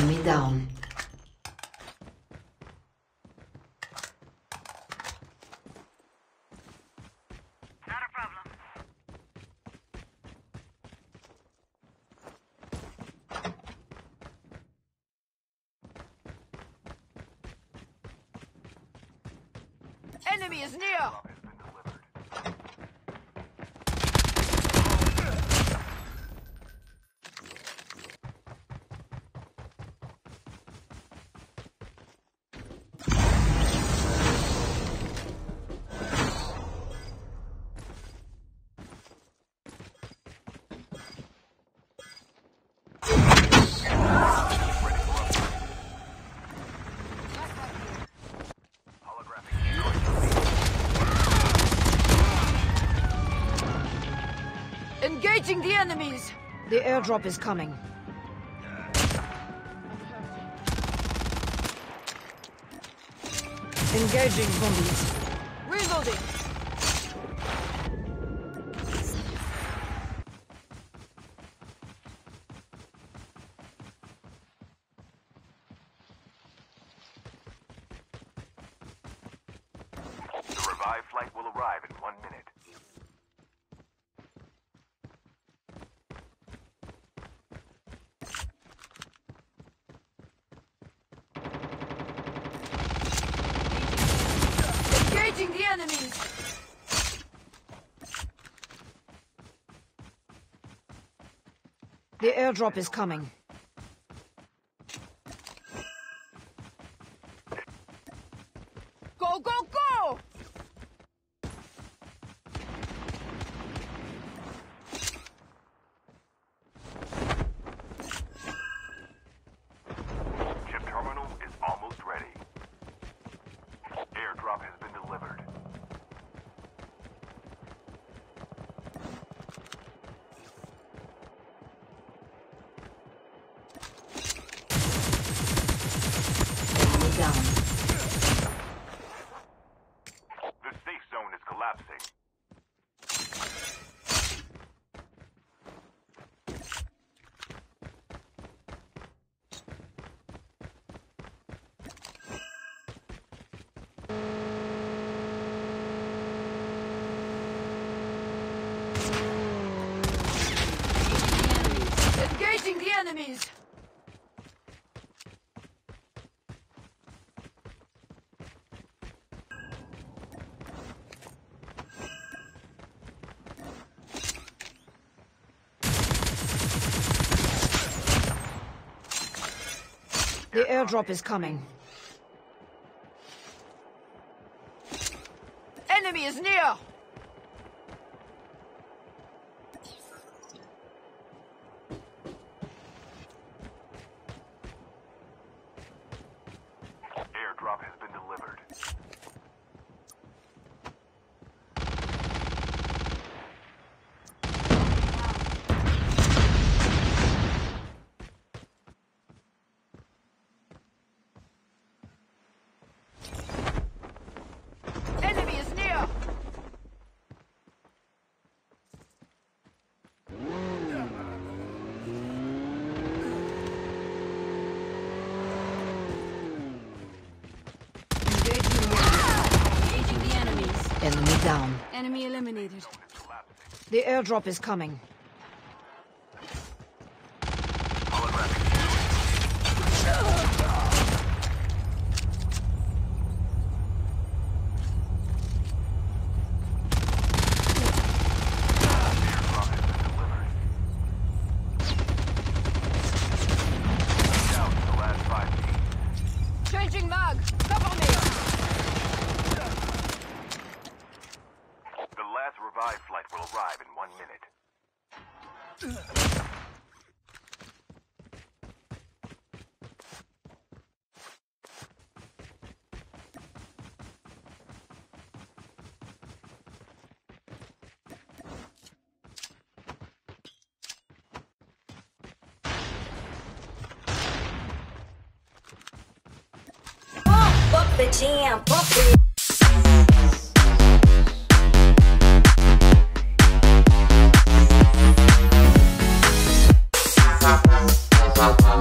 Enemy down. Enemy is near! Enemies! The airdrop is coming. Engaging zombies. Reloading! Enemies! The airdrop is coming. Go, go, go! Chip terminal is almost ready. Airdrop has been delivered. Enemy down. The safe zone is collapsing. Engaging the enemies! The airdrop is coming. Enemy is near! Airdrop has been delivered. Enemy is near! Engaging the Engaging the enemies. Enemy down. Enemy eliminated. The airdrop is coming. Bump the jam, Bye.